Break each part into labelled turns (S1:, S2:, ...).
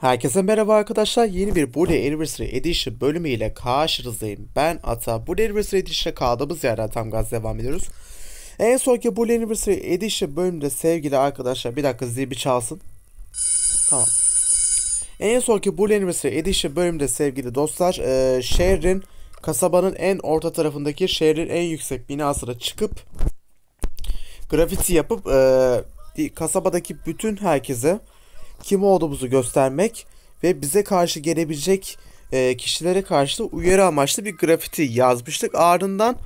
S1: Herkese merhaba arkadaşlar. Yeni bir Bully Anniversary Edition bölümü ile karşınızdayım. Ben Ata. Bully Anniversary Edition'a kaldığımız yerden tam gaz devam ediyoruz. En sonki Bully Anniversary Edition bölümünde sevgili arkadaşlar bir dakika zil çalsın. Tamam. En sonki Bully Anniversary Edition bölümünde sevgili dostlar e, şehrin kasabanın en orta tarafındaki şehrin en yüksek binasına çıkıp grafiti yapıp e, kasabadaki bütün herkese kim olduğumuzu göstermek ve bize karşı gelebilecek e, kişilere karşı uyarı amaçlı bir grafiti yazmıştık. Ardından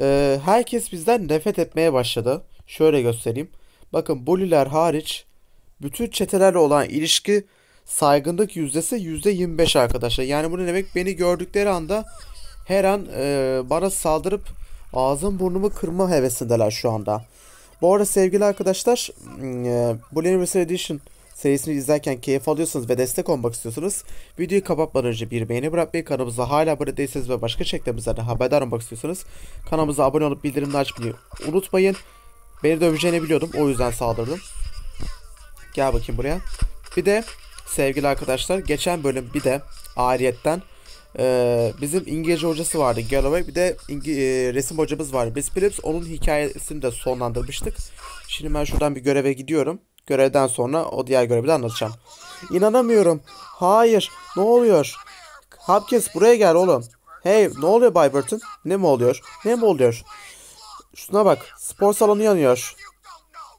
S1: e, herkes bizden nefret etmeye başladı. Şöyle göstereyim. Bakın Boliler hariç bütün çetelerle olan ilişki saygınlık yüzdesi %25 arkadaşlar. Yani bu ne demek? Beni gördükleri anda her an e, bana saldırıp ağzım burnumu kırma hevesindeler şu anda. Bu arada sevgili arkadaşlar e, Bully Anniversary Edition serisini izlerken keyif alıyorsanız ve destek olmak istiyorsanız videoyu kapatmadan önce bir beğeni bırakmayı kanalımıza hala abone değilseniz ve başka çektiğimizden de haberdar olmak istiyorsanız kanalımıza abone olup bildirimleri açmayı unutmayın. Beni döveceğini biliyordum o yüzden saldırdım. Gel bakayım buraya. Bir de sevgili arkadaşlar geçen bölüm bir de ayrıyetten ee, bizim İngilizce hocası vardı Galloway bir de İngi e, resim hocamız vardı Miss Phillips onun hikayesini de sonlandırmıştık. Şimdi ben şuradan bir göreve gidiyorum. Görevden sonra o diğer görevi de anlatacağım. İnanamıyorum. Hayır. Ne oluyor? Hopkins buraya gel oğlum. Hey ne oluyor Bay Burton? Ne mi oluyor? Ne mi oluyor? Şuna bak. Spor salonu yanıyor.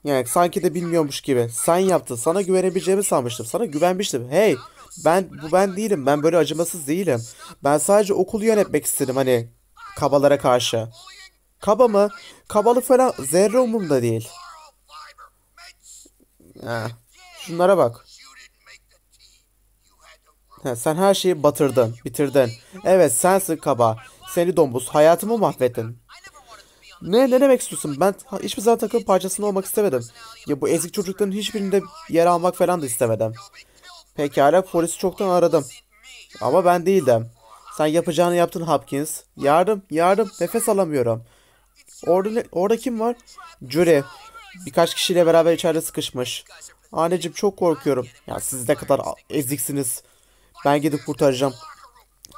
S1: Yani sanki de bilmiyormuş gibi. Sen yaptın. Sana güvenebileceğimi sanmıştım. Sana güvenmiştim. Hey ben bu ben değilim. Ben böyle acımasız değilim. Ben sadece okulu yönetmek istedim hani kabalara karşı. Kaba mı? Kabalık falan zerre umurumda değil. Şunlara bak. Ha, sen her şeyi batırdın, bitirdin. Evet sensin kaba. Seni domuz, hayatımı mahvettin. Ne, ne demek istiyorsun? Ben hiçbir zaman takım parçasında olmak istemedim. Ya bu ezik çocukların hiçbirinde yer almak falan da istemedim. Pekala polisi çoktan aradım. Ama ben değildim. Sen yapacağını yaptın Hopkins. Yardım, yardım. Nefes alamıyorum. Orada, orada kim var? Jury. Birkaç kişiyle beraber içeride sıkışmış. Anneciğim çok korkuyorum. Ya siz ne kadar eziksiniz. Ben gidip kurtaracağım.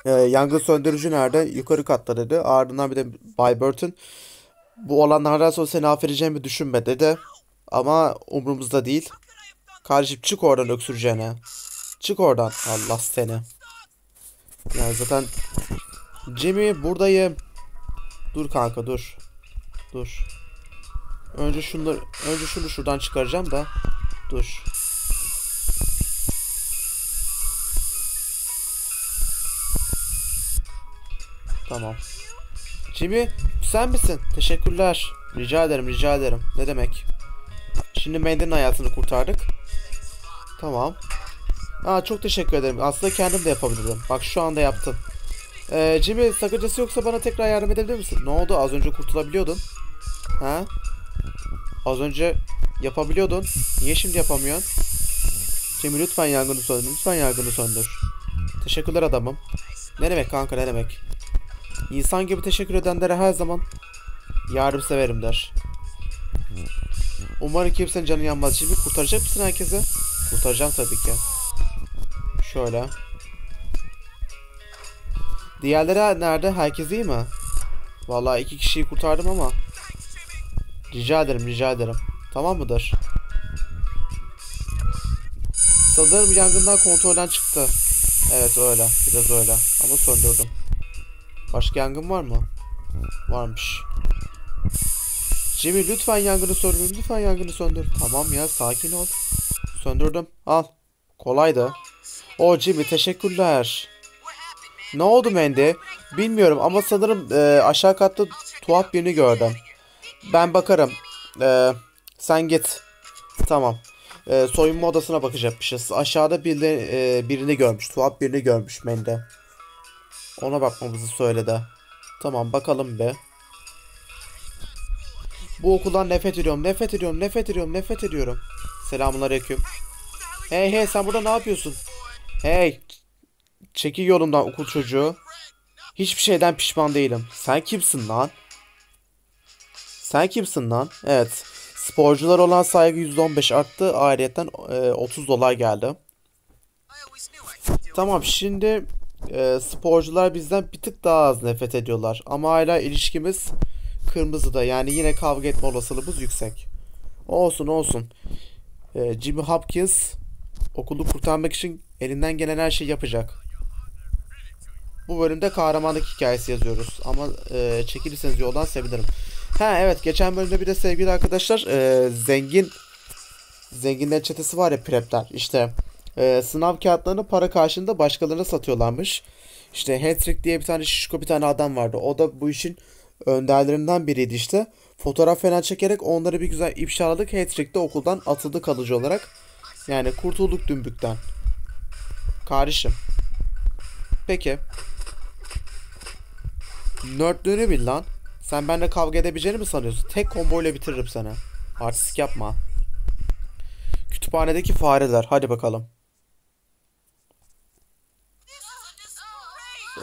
S1: Ee, yangın söndürücü nerede? Yukarı katta dedi. Ardından bir de Bay Burton. Bu olanlardan sonra seni affedeceğimi düşünme dedi. Ama umurumuzda değil. Kardeşim çık oradan öksüreceğine. Çık oradan. Allah seni. Ya zaten Jimmy buradayım. Dur kanka dur. Dur. Önce şunları önce şunu şuradan çıkaracağım da. Dur. Tamam. Jimmy sen misin? Teşekkürler. Rica ederim rica ederim. Ne demek? Şimdi Mandy'nin hayatını kurtardık. Tamam. Aa çok teşekkür ederim. Aslında kendim de yapabilirdim. Bak şu anda yaptım. Ee, Jimmy sakıncası yoksa bana tekrar yardım edebilir misin? Ne oldu? Az önce kurtulabiliyordun. Ha? Az önce yapabiliyordun. Niye şimdi yapamıyorsun? Jimmy lütfen yangını söndür. Lütfen yangını söndür. Teşekkürler adamım. Ne demek kanka ne demek? İnsan gibi teşekkür edenlere her zaman yardım severim der. Umarım kimsenin canı yanmaz. Şimdi kurtaracak mısın herkese? Kurtaracağım tabii ki. Şöyle. Diğerleri nerede? Herkes iyi mi? Vallahi iki kişiyi kurtardım ama. Rica ederim, rica ederim. Tamam mıdır? Sanırım yangından kontrolden çıktı. Evet öyle. Biraz öyle. Ama söndürdüm. Başka yangın var mı? Varmış. Jimmy lütfen yangını söndür. Lütfen yangını söndür. Tamam ya sakin ol. Söndürdüm. Al. Kolaydı. O Jimmy teşekkürler. Ne oldu Mandy? Bilmiyorum ama sanırım e, aşağı katta tuhaf birini gördüm. Ben bakarım. E, sen git. Tamam. E, soyunma odasına bakacakmışız. Aşağıda birini, e, birini görmüş. Tuhaf birini görmüş Mandy. Ona bakmamızı söyledi. Tamam bakalım be. Bu okuldan nefret ediyorum, nefret ediyorum, nefret ediyorum, nefret ediyorum. Selamünaleyküm. Hey hey sen burada ne yapıyorsun? Hey. Çekil yolumdan okul çocuğu. Hiçbir şeyden pişman değilim. Sen kimsin lan? Sen kimsin lan? Evet. Sporcular olan saygı %15 arttı. Ayrıyeten e, 30 dolar geldi. Tamam şimdi e, sporcular bizden bir tık daha az nefret ediyorlar. Ama hala ilişkimiz kırmızıda. Yani yine kavga etme olasılığımız yüksek. Olsun olsun. E, Jimmy Hopkins okulu kurtarmak için elinden gelen her şeyi yapacak. Bu bölümde kahramanlık hikayesi yazıyoruz. Ama e, çekilirseniz yoldan sevinirim. Ha evet geçen bölümde bir de sevgili arkadaşlar e, zengin zenginlerin çetesi var ya prepler. İşte e, sınav kağıtlarını para karşılığında başkalarına satıyorlarmış. İşte Hattrick diye bir tane şişko bir tane adam vardı. O da bu işin önderlerinden biriydi işte. Fotoğraf falan çekerek onları bir güzel ifşaladık. Hattrick de okuldan atıldı kalıcı olarak. Yani kurtulduk dümbükten. Kardeşim. Peki. Nörtlüğünü bil lan. Sen benimle kavga edebileceğini mi sanıyorsun? Tek komboyla bitiririm seni. Artistik yapma. Kütüphanedeki fareler. Hadi bakalım.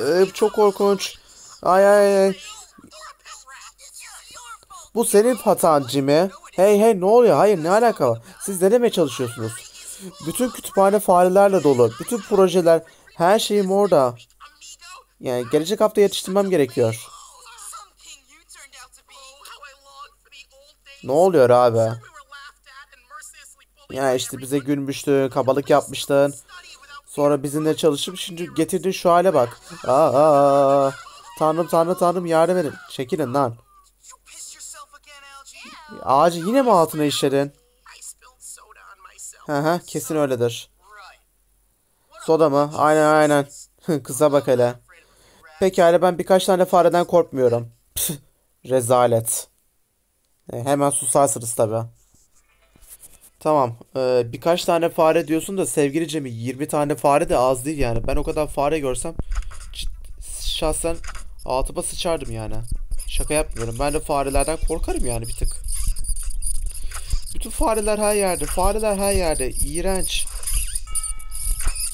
S1: Ee, çok korkunç. Ay ay ay. Bu senin hatan Jimmy. Hey hey ne oluyor? Hayır ne alaka var? Siz ne demeye çalışıyorsunuz? Bütün kütüphane farelerle dolu. Bütün projeler, her şeyim orada. Yani gelecek hafta yetiştirmem gerekiyor. Ne oluyor abi? Ya işte bize gülmüştün, kabalık yapmıştın. Sonra bizimle çalışıp şimdi getirdin şu hale bak. Aa, tanrım tanrım tanrım yardım edin. Çekilin lan. Ağacı yine mi altına işledin? Hı hı kesin öyledir. Soda mı? Aynen aynen. Kıza bak hele. Pekala ben birkaç tane fareden korkmuyorum. Rezalet. E, hemen susarsınız tabi. Tamam. e, birkaç tane fare diyorsun da sevgili Cemil 20 tane fare de az değil yani. Ben o kadar fare görsem şahsen altıma sıçardım yani. Şaka yapmıyorum. Ben de farelerden korkarım yani bir tık. Bütün fareler her yerde. Fareler her yerde. İğrenç.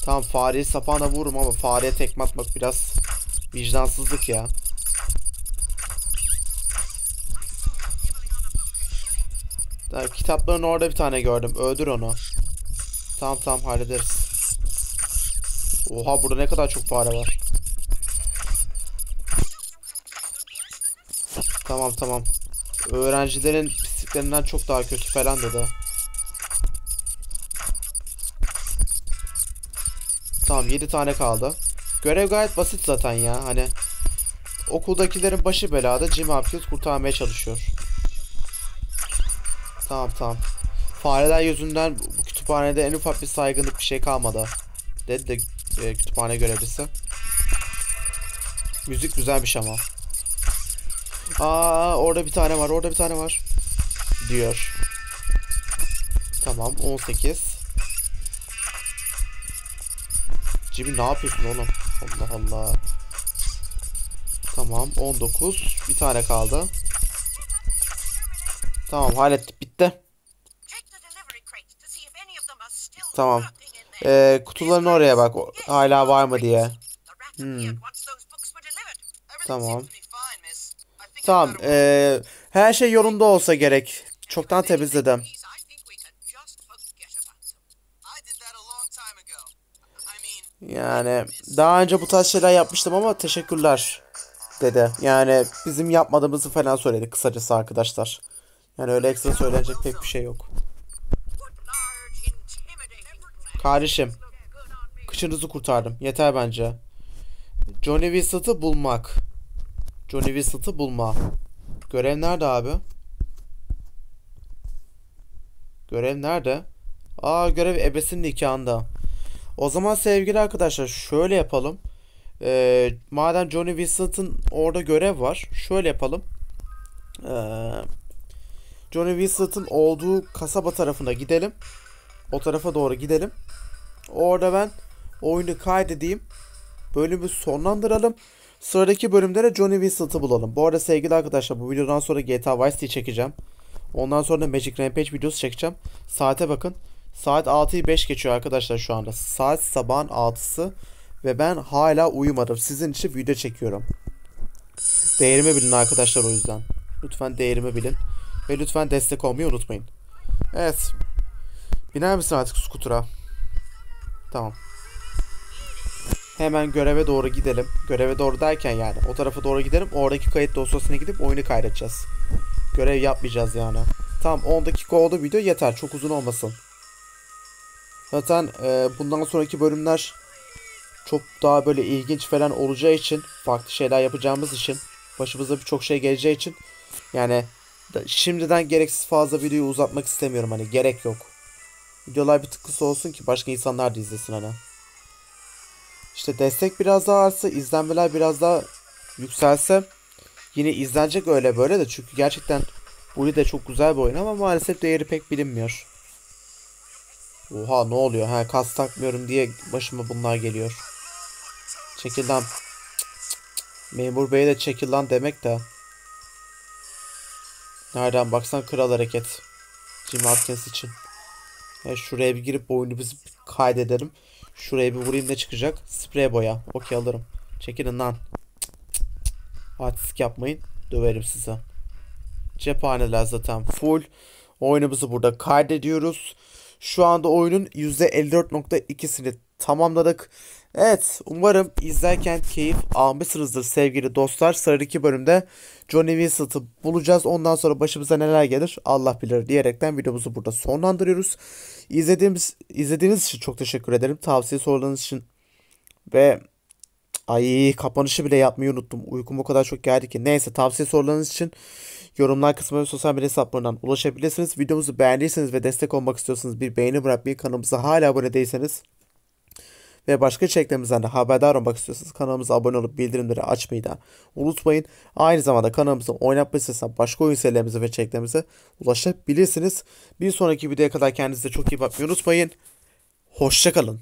S1: Tamam fareyi sapağına vururum ama fareye tekme atmak biraz vicdansızlık ya. Kitapların orada bir tane gördüm. Öldür onu. Tamam tamam hallederiz. Oha burada ne kadar çok fare var. Tamam tamam. Öğrencilerin pisliklerinden çok daha kötü falan dedi. Tamam 7 tane kaldı. Görev gayet basit zaten ya. Hani okuldakilerin başı belada Jim Hopkins kurtarmaya çalışıyor. Tamam tamam. Fareler yüzünden bu kütüphanede en ufak bir saygınlık bir şey kalmadı. Dedi de e, kütüphane görevlisi. Müzik güzelmiş ama. Aa orada bir tane var orada bir tane var. Diyor. Tamam 18. Jimmy ne yapıyorsun oğlum? Allah Allah. Tamam 19. Bir tane kaldı. Tamam hallettik bitti. Tamam. Ee, kutuların oraya bak. Hala var mı diye. Hmm. Tamam. Tamam. Ee, her şey yolunda olsa gerek. Çoktan temizledim. Yani daha önce bu tarz şeyler yapmıştım ama teşekkürler dedi. Yani bizim yapmadığımızı falan söyledi kısacası arkadaşlar. Yani öyle ekstra söylenecek pek bir şey yok. Kardeşim, kışınızı kurtardım. Yeter bence. Johnny Whistle'ı bulmak. Johnny Whistle'ı bulma. Görev nerede abi? Görev nerede? Aa görev ebesinin nikahında. O zaman sevgili arkadaşlar şöyle yapalım. Ee, madem Johnny Whistle'ın orada görev var. Şöyle yapalım. Ee, Johnny Whistle'ın olduğu kasaba tarafına gidelim. O tarafa doğru gidelim. Orada ben oyunu kaydedeyim. Bölümü sonlandıralım. Sıradaki bölümde de Johnny Whistle'ı bulalım. Bu arada sevgili arkadaşlar bu videodan sonra GTA Vice City çekeceğim. Ondan sonra da Magic Rampage videosu çekeceğim. Saate bakın. Saat 6'yı 5 geçiyor arkadaşlar şu anda. Saat sabahın 6'sı. Ve ben hala uyumadım. Sizin için video çekiyorum. Değerimi bilin arkadaşlar o yüzden. Lütfen değerimi bilin. Ve lütfen destek olmayı unutmayın. Evet. Biner misin artık skutura? Tamam. hemen göreve doğru gidelim. Göreve doğru derken yani o tarafa doğru gidelim. Oradaki kayıt dosyasına gidip oyunu kaydedeceğiz. Görev yapmayacağız yani. Tamam 10 dakika oldu video yeter. Çok uzun olmasın. Zaten e, bundan sonraki bölümler çok daha böyle ilginç falan olacağı için farklı şeyler yapacağımız için başımıza birçok şey geleceği için yani şimdiden gereksiz fazla videoyu uzatmak istemiyorum hani gerek yok. Videolar bir tık kısa olsun ki başka insanlar da izlesin hani. İşte destek biraz daha artsa, izlenmeler biraz daha yükselse yine izlenecek öyle böyle de çünkü gerçekten Bully de çok güzel bir oyun ama maalesef değeri pek bilinmiyor. Oha ne oluyor? Ha kas takmıyorum diye başıma bunlar geliyor. Çekil lan. Memur Bey'e de çekil lan demek de. Nereden baksan kral hareket. Jim Watkins için. Ya şuraya bir girip oyunu biz kaydedelim. Şuraya bir vurayım ne çıkacak? Sprey boya. Okey alırım. Çekilin lan. Artistik yapmayın. Döverim size. Cephaneler zaten full. Oyunumuzu burada kaydediyoruz. Şu anda oyunun %54.2'sini tamamladık. Evet umarım izlerken keyif almışsınızdır sevgili dostlar. Sıradaki bölümde Johnny Vincent'ı bulacağız. Ondan sonra başımıza neler gelir Allah bilir diyerekten videomuzu burada sonlandırıyoruz. İzlediğimiz, izlediğiniz için çok teşekkür ederim. Tavsiye sorularınız için ve Ay kapanışı bile yapmayı unuttum. Uykum o kadar çok geldi ki. Neyse tavsiye sorularınız için yorumlar kısmına ve sosyal medya hesaplarından ulaşabilirsiniz. Videomuzu beğendiyseniz ve destek olmak istiyorsanız bir beğeni bırakmayı kanalımıza hala abone değilseniz ve başka içeriklerimizden de haberdar olmak istiyorsanız kanalımıza abone olup bildirimleri açmayı da unutmayın. Aynı zamanda kanalımızın oynatma listesinden başka oyun serilerimize ve içeriklerimize ulaşabilirsiniz. Bir sonraki videoya kadar kendinize çok iyi bakmayı unutmayın. Hoşçakalın.